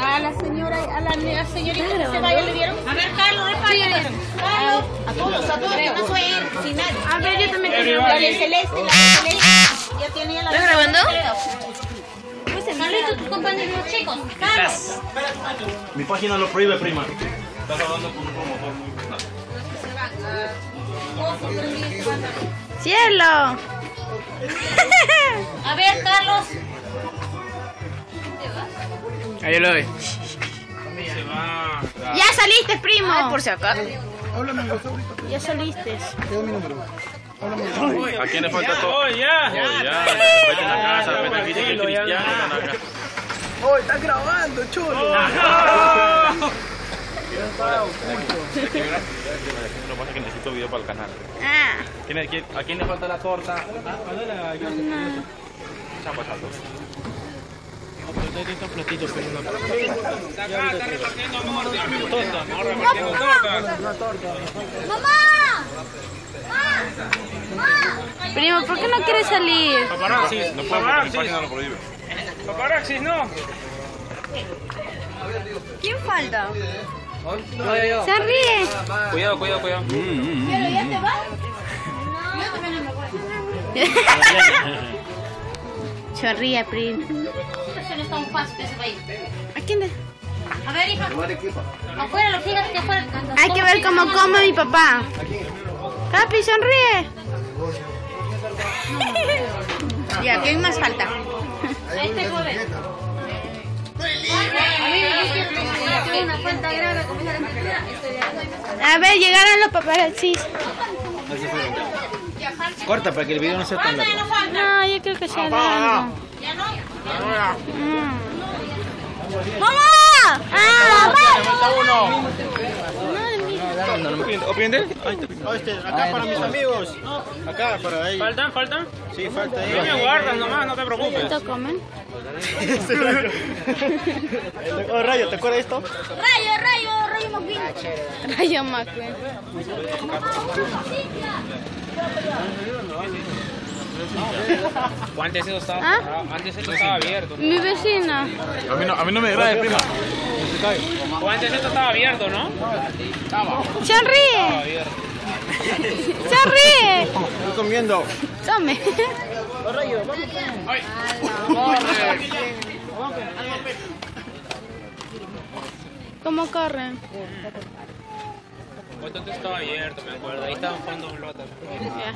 A la señora, a la, la señorita que se vaya le dieron. A ver, Carlos, repártelo. Carlos, a todos, a todos, que no fue él, sin nadie. A ver, yo también tengo La de Celeste, la de Celeste. Ya tenía la ¿Estás grabando? Carlito, tus compañeros chicos. Carlos. Mi página lo prohíbe, prima. Estás hablando con un promotor muy importante. ¡Cielo! A ver, Carlos. Ahí lo ve. ¡Ya saliste, primo! por si acaso. Ya saliste. ¿A quién le falta todo? ¡Oh, ya! ya! Respeten la casa, respeten aquí, que cristiano. ¡Oh, está grabando, chulo! Lo que pasa es que necesito video para el canal. Ah, ¿Quién es- quién- ¿A quién le falta la torta? Chapa, chapa. primo, ¿por qué no quieres salir? No puedo porque mi página lo prohíbe. Paparaxis, no. ¿Quién falta? Se ríe. Cuidado, cuidado, cuidado. ¿Pero ya te vas? Yo también me voy. No que se va a. ¿A quién le- A ver, hija. Afuera, lo fíjate que afuera. Hay que ver cómo come mi papá. Capi, sonríe. Ya, ¿quién más falta? Este joven. A mí me dicen que tiene una falta grave como es la escritura. Estoy de acuerdo. A ver, llegaron los paparazzis. Corta para que el video no sea tan largo. No, yo creo que ya largo. ¿Ya no? Mm. ¡Mamá! ¡Ah! ¿Opinde? Acá para mis amigos. Acá para ahí. ¿Faltan? ¿Faltan? Sí, falta ahí. Me guardan nomás, no te preocupes. ¿Esto comen? Oh, Rayo, ¿te acuerdas de esto? Rayo, rayo, rayo McQueen. Rayo McQueen. Antes eso estaba, ¿Ah? antes eso estaba abierto. Mi vecina. A mí no, a mí no me agrada, prima. O antes esto estaba abierto, ¿no? ¡Sonríe! ¡Sonríe! Estoy comiendo. Tome. ¿Cómo corren? O entonces estaba abierto, me acuerdo. Ahí estaban jugando pelotas. Ya.